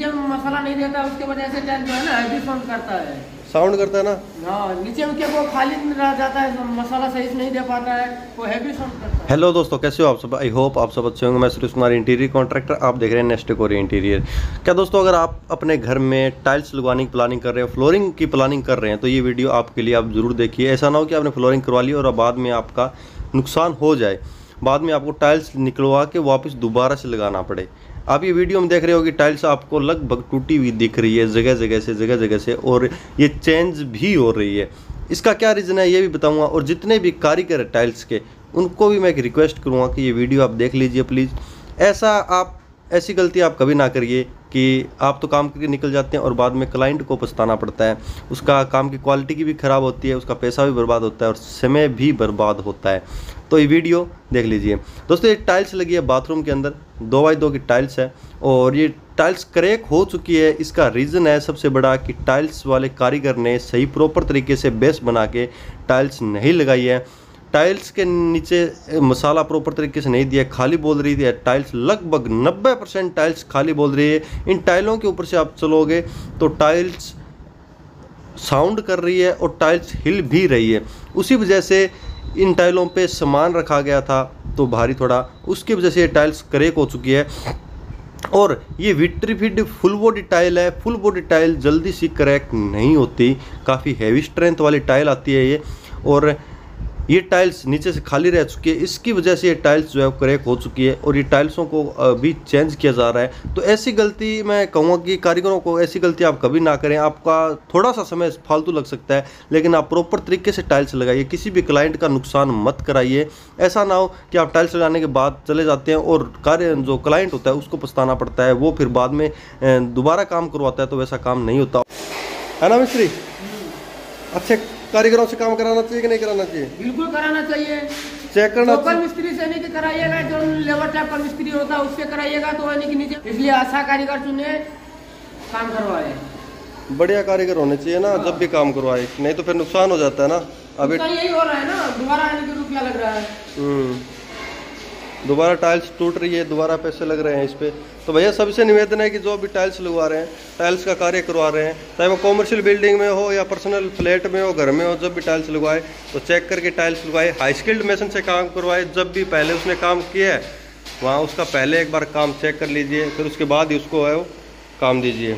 नीचे में मसाला नहीं रहता उसके वजह से टाइल जो है ना हैवी साउंड करता है। साउंड करता है ना? हाँ नीचे में क्या वो खाली रह जाता है मसाला सही से नहीं दे पाता है वो हैवी साउंड करता है। हेलो दोस्तों कैसे हो आप सब? आई होप आप सब अच्छे होंगे। मैं सुरेश कुमार इंटीरियर कॉन्ट्रैक्टर आप देख रहे हैं नेक्स्ट कोरिया इंटीरियर क्या दोस्तों अगर आप अपने घर में टाइल्स लगवाने की प्लानिंग कर रहे हो फ्लोरिंग की प्लानिंग कर रहे हैं तो ये वीडियो आपके लिए आप ज़रूर देखिए। ऐसा ना हो कि आपने फ्लोरिंग करवा ली और बाद में आपका नुकसान हो जाए। बाद में आपको टाइल्स निकलवा के वापस दोबारा से लगाना पड़े। आप ये वीडियो में देख रहे हो कि टाइल्स आपको लगभग टूटी हुई दिख रही है, जगह जगह से, जगह जगह से, और ये चेंज भी हो रही है। इसका क्या रीज़न है, ये भी बताऊँगा, और जितने भी कारीगर है टाइल्स के, उनको भी मैं एक रिक्वेस्ट करूँगा कि ये वीडियो आप देख लीजिए प्लीज़ ऐसा आप, ऐसी गलती आप कभी ना करिए कि आप तो काम करके निकल जाते हैं और बाद में क्लाइंट को पछताना पड़ता है। उसका काम की क्वालिटी की भी ख़राब होती है, उसका पैसा भी बर्बाद होता है और समय भी बर्बाद होता है। तो ये वीडियो देख लीजिए। दोस्तों, ये टाइल्स लगी है बाथरूम के अंदर। दो बाई दो की टाइल्स है और ये टाइल्स क्रैक हो चुकी है। इसका रीज़न है सबसे बड़ा कि टाइल्स वाले कारीगर ने सही प्रॉपर तरीके से बेस बना के टाइल्स नहीं लगाई है। टाइल्स के नीचे मसाला प्रॉपर तरीके से नहीं दिया, खाली बोल रही थी, टाइल्स लगभग 90 परसेंट टाइल्स खाली बोल रही है। इन टाइलों के ऊपर से आप चलोगे तो टाइल्स साउंड कर रही है और टाइल्स हिल भी रही है। उसी वजह से इन टाइलों पे सामान रखा गया था तो भारी थोड़ा। उसकी वजह से ये टाइल्स क्रेक हो चुकी है। और ये विट्रीफिड फुल बॉडी टाइल है। फुल बॉडी टाइल जल्दी सी क्रैक नहीं होती। काफ़ी हैवी स्ट्रेंथ वाली टाइल आती है ये। और ये टाइल्स नीचे से खाली रह चुकी है। इसकी वजह से ये टाइल्स जो है क्रैक हो चुकी है और ये टाइल्सों को भी चेंज किया जा रहा है। तो ऐसी गलती मैं कहूँगा कि कारीगरों को ऐसी गलती आप कभी ना करें। आपका थोड़ा सा समय फालतू लग सकता है, लेकिन आप प्रॉपर तरीके से टाइल्स लगाइए। किसी भी क्लाइंट का नुकसान मत कराइए। ऐसा ना हो कि आप टाइल्स लगाने के बाद चले जाते हैं और कार्य, जो क्लाइंट होता है, उसको पछताना पड़ता है। वो फिर बाद में दोबारा काम करवाता है तो वैसा काम नहीं होता। है ना मिस्त्री? अच्छे कारीगरों से काम कराना चाहिए कि नहीं कराना चाहिए? बिल्कुल कराना चाहिए। चेक करना लोकल मिस्त्री से नहीं कराइएगा जो लेबर टाइप का मिस्त्री होता है उससे कराइएगा तो यानी कि नीचे इसलिए अच्छा कारीगर चुने काम करवाए। बढ़िया कारीगर होने चाहिए ना जब भी काम करवाए। नहीं तो फिर नुकसान हो जाता है ना। अभी यही हो रहा है ना दोबारा आने के रुपया लग रहा है। हम्म। दोबारा टाइल्स टूट रही है, दोबारा पैसे लग रहे हैं इस पर तो भैया, सबसे निवेदन है कि जो भी टाइल्स लगवा रहे हैं टाइल्स का कार्य करवा रहे हैं, चाहे वो कॉमर्शियल बिल्डिंग में हो या पर्सनल फ्लैट में हो, घर में हो, जब भी टाइल्स लगवाए तो चेक करके टाइल्स लगवाए हाई स्किल्ड मेसन से काम करवाए, जब भी पहले उसने काम किया है, वहाँ उसका पहले एक बार काम चेक कर लीजिए, फिर उसके बाद ही उसको है वो, काम दीजिए।